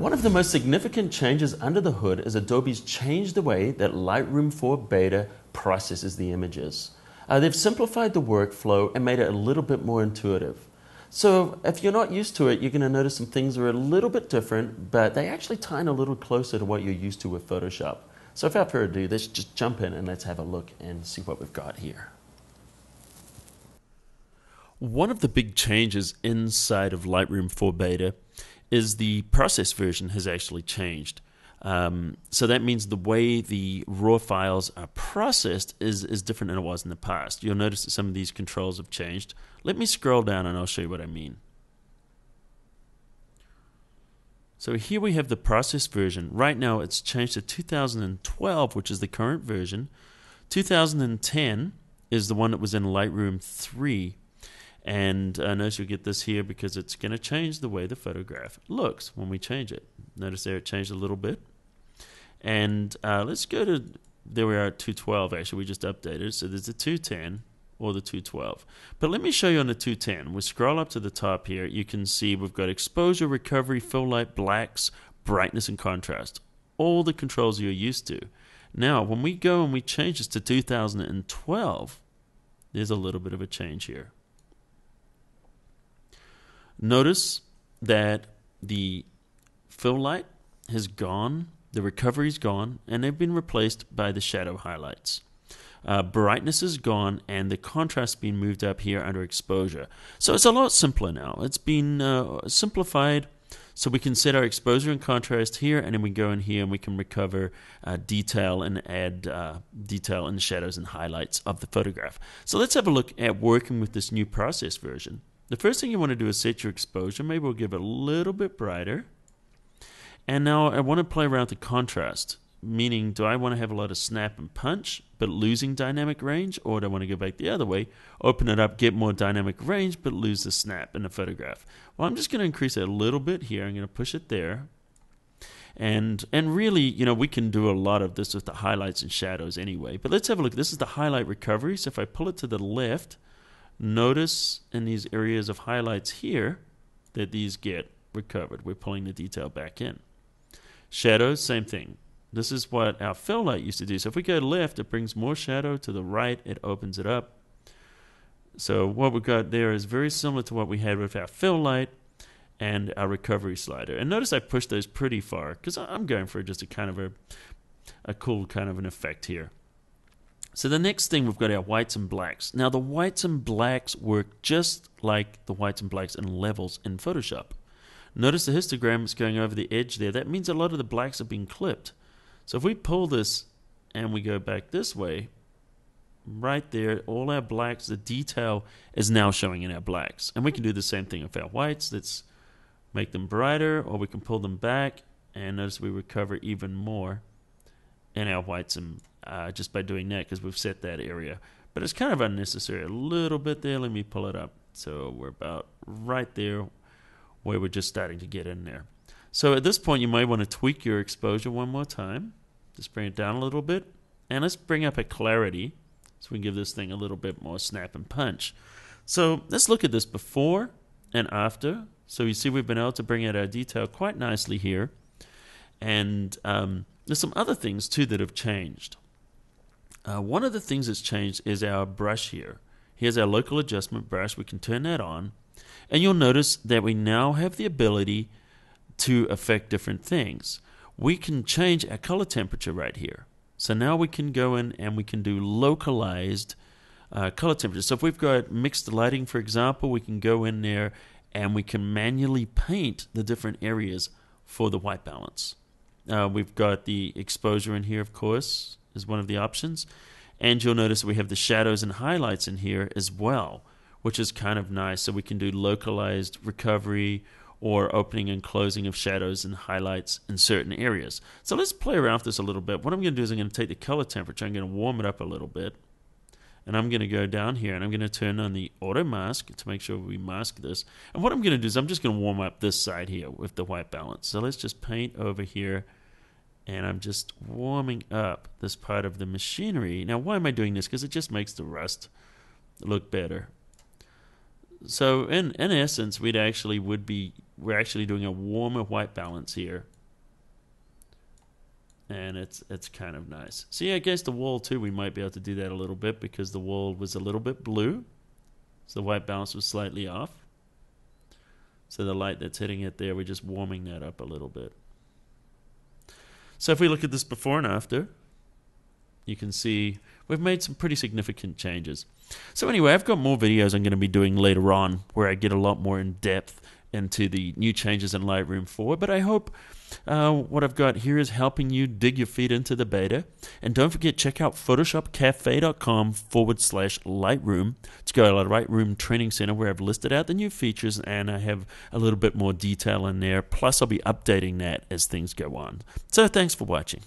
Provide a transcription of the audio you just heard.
One of the most significant changes under the hood is Adobe's changed the way that Lightroom 4 Beta processes the images. Uh, they've simplified the workflow and made it a little bit more intuitive. So if you're not used to it, you're going to notice some things are a little bit different, but they actually tie in a little closer to what you're used to with Photoshop. So without further ado, let's just jump in and let's have a look and see what we've got here. One of the big changes inside of Lightroom 4 Beta is the process version has actually changed. Um, so that means the way the raw files are processed is, is different than it was in the past. You'll notice that some of these controls have changed. Let me scroll down and I'll show you what I mean. So here we have the process version. Right now it's changed to 2012, which is the current version. 2010 is the one that was in Lightroom 3 and uh, notice you'll get this here because it's going to change the way the photograph looks when we change it. Notice there it changed a little bit. And uh, let's go to, there we are at 212 actually, we just updated. So there's the 210 or the 212. But let me show you on the 210. We scroll up to the top here, you can see we've got exposure, recovery, fill light, blacks, brightness, and contrast. All the controls you're used to. Now, when we go and we change this to 2012, there's a little bit of a change here. Notice that the fill light has gone, the recovery's gone, and they've been replaced by the shadow highlights. Uh, brightness is gone, and the contrast been moved up here under exposure. So it's a lot simpler now. It's been uh, simplified so we can set our exposure and contrast here, and then we go in here and we can recover uh, detail and add uh, detail in the shadows and highlights of the photograph. So let's have a look at working with this new process version. The first thing you want to do is set your exposure. Maybe we'll give it a little bit brighter. And now I want to play around with the contrast, meaning do I want to have a lot of snap and punch, but losing dynamic range, or do I want to go back the other way, open it up, get more dynamic range, but lose the snap in the photograph? Well, I'm just going to increase it a little bit here. I'm going to push it there. And and really, you know, we can do a lot of this with the highlights and shadows anyway. But let's have a look. This is the highlight recovery. So if I pull it to the left, Notice in these areas of highlights here that these get recovered. We're pulling the detail back in. Shadows, same thing. This is what our fill light used to do. So if we go left, it brings more shadow. To the right, it opens it up. So what we've got there is very similar to what we had with our fill light and our recovery slider. And notice I pushed those pretty far because I'm going for just a kind of a, a cool kind of an effect here. So the next thing we've got our whites and blacks. Now the whites and blacks work just like the whites and blacks in levels in Photoshop. Notice the histogram is going over the edge there. That means a lot of the blacks have been clipped. So if we pull this and we go back this way, right there, all our blacks, the detail is now showing in our blacks. And we can do the same thing with our whites. Let's make them brighter or we can pull them back and notice we recover even more in our whites and uh, just by doing that because we've set that area. But it's kind of unnecessary. A little bit there. Let me pull it up. So we're about right there where we're just starting to get in there. So at this point, you might want to tweak your exposure one more time. Just bring it down a little bit. And let's bring up a clarity so we can give this thing a little bit more snap and punch. So let's look at this before and after. So you see we've been able to bring out our detail quite nicely here. And um, there's some other things too that have changed. Uh, one of the things that's changed is our brush here. Here's our local adjustment brush. We can turn that on. And you'll notice that we now have the ability to affect different things. We can change our color temperature right here. So now we can go in and we can do localized uh, color temperature. So if we've got mixed lighting, for example, we can go in there and we can manually paint the different areas for the white balance. Uh, we've got the exposure in here, of course is one of the options. And you'll notice we have the shadows and highlights in here as well, which is kind of nice. So we can do localized recovery or opening and closing of shadows and highlights in certain areas. So let's play around with this a little bit. What I'm going to do is I'm going to take the color temperature, I'm going to warm it up a little bit. And I'm going to go down here and I'm going to turn on the auto mask to make sure we mask this. And what I'm going to do is I'm just going to warm up this side here with the white balance. So let's just paint over here and I'm just warming up this part of the machinery. Now, why am I doing this? Because it just makes the rust look better. So, in in essence, we'd actually would be we're actually doing a warmer white balance here. And it's it's kind of nice. See, against the wall too, we might be able to do that a little bit because the wall was a little bit blue. So the white balance was slightly off. So the light that's hitting it there, we're just warming that up a little bit. So if we look at this before and after, you can see we've made some pretty significant changes. So anyway, I've got more videos I'm going to be doing later on where I get a lot more in depth into the new changes in Lightroom 4. But I hope uh, what I've got here is helping you dig your feet into the beta. And don't forget, check out photoshopcafe.com forward slash Lightroom to go to the Lightroom Training Center where I've listed out the new features and I have a little bit more detail in there. Plus, I'll be updating that as things go on. So thanks for watching.